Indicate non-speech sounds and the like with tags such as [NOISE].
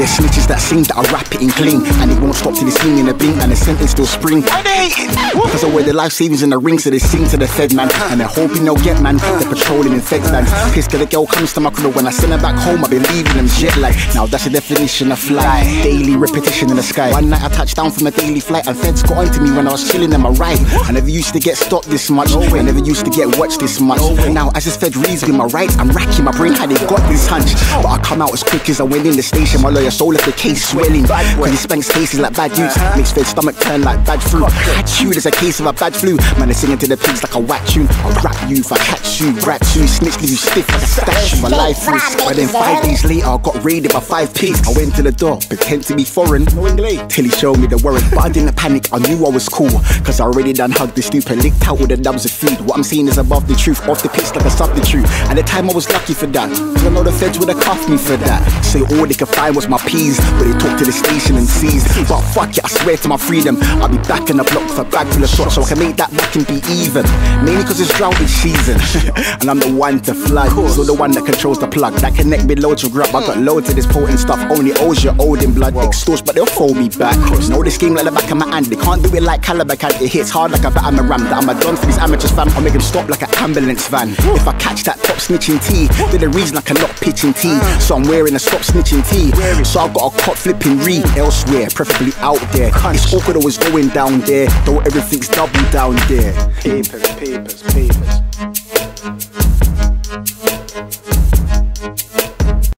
There's snitches that sing that I rap it in clean, and it won't stop till it's sing in a blink, and the sentence still spring. Why they hating? Cause I wear the life savings in the ring, so they sing to the fed man, and they're hoping they'll get man. They're patrolling in feds vans. Piss the girl comes to my crib when I send her back home. I be leaving them jet lag. Now that's the definition of fly. Daily repetition in the sky. One night I touched down from a daily flight, and feds got onto me when I was chilling in my ride. I never used to get stopped this much. I never used to get watched this much. Now as this fed reads me my rights, I'm racking my brain how they got this hunch. But I come out as quick as I went in the station. My lawyer soul left the case swelling. Cause he spanks cases like bad dudes. Makes fed stomach turn like bad fruit. Catch you, there's a case of a bad flu. Man, they're singing to the pigs like a whack tune. I'll rap you if I catch you. Rat you, snitch leave you stiff like a statue. My life is. But then five days later, I got raided by five pigs. I went to the door, pretend to be foreign. Till he showed me the warrant. But I didn't panic, I knew I was cool. Cause I already done hugged the stupid, licked out with the nubs of food. What I'm saying is above the truth, off the pitch like a substitute. At the time, I was lucky for that. Cause I know the feds would have cuffed me for that. Say all they could find was my peas, but they talk to the station and seized. But fuck it, I swear to my freedom. I'll be back in the block with a bag full of shots so I can make that back and be even. Mainly cause it's drought season. [LAUGHS] and I'm the one to flood. So the one that controls the plug. That connect me loads of grub. I got loads of this potent stuff. Only owes you old in blood. Extorts, but they'll fold me back. Know this game like the back of my hand. They can't do it like Calibar can. It hits hard like a bat I'm a ram. That I'm a done for these amateurs fam. I'll make them stop like an ambulance van. If I catch that top snitching T, then the reason I cannot pitching T. So I'm wearing a stop snitching T. So I've got a cop flipping re elsewhere, preferably out there. It's awkward always going down there. Though everything's double down there. Papers, papers, papers.